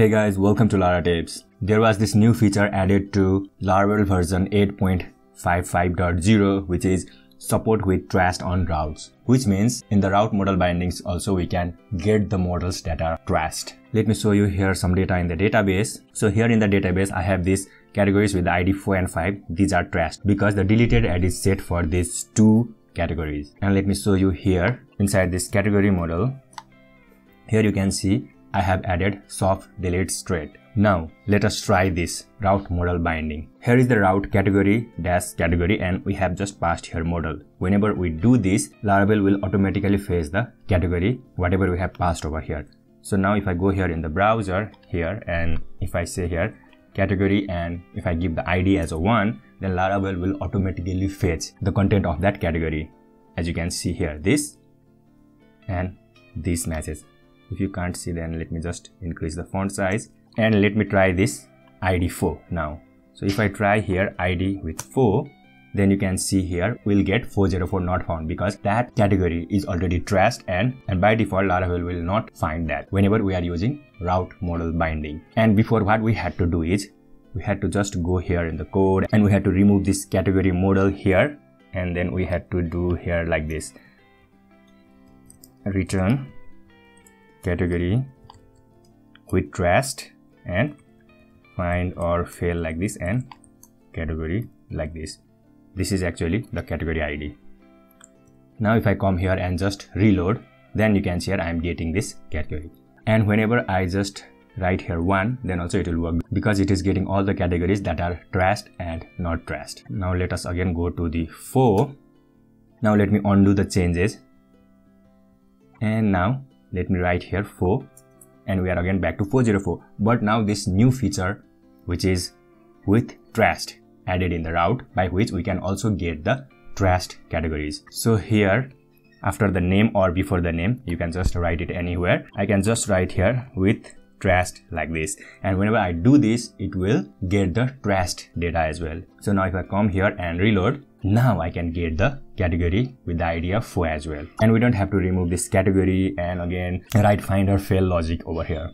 Hey guys, welcome to Laratips. There was this new feature added to Laravel version 8.55.0 which is support with trashed on routes which means in the route model bindings also we can get the models that are trashed. Let me show you here some data in the database. So here in the database I have these categories with ID 4 and 5. These are trashed because the deleted ID is set for these two categories. And let me show you here inside this category model. Here you can see I have added soft delete straight. Now let us try this route model binding. Here is the route category dash category and we have just passed here model. Whenever we do this, Laravel will automatically fetch the category whatever we have passed over here. So now if I go here in the browser here and if I say here category and if I give the ID as a 1 then Laravel will automatically fetch the content of that category. As you can see here this and this matches if you can't see then let me just increase the font size. And let me try this id 4 now. So if i try here id with 4 then you can see here we'll get 404 not found because that category is already trashed and and by default laravel will not find that whenever we are using route model binding. And before what we had to do is we had to just go here in the code and we had to remove this category model here. And then we had to do here like this. Return category with trashed and find or fail like this and category like this. This is actually the category id now if i come here and just reload then you can see here i am getting this category. And whenever i just write here one then also it will work because it is getting all the categories that are trashed and not trashed now let us again go to the 4 now let me undo the changes. And now let me write here 4 and we are again back to 404 but now this new feature which is with trashed added in the route by which we can also get the trashed categories. So here after the name or before the name you can just write it anywhere. I can just write here with trashed like this. And whenever I do this it will get the trashed data as well. So now if I come here and reload now I can get the category with the ID of 4 as well. And we don't have to remove this category and again write find or fail logic over here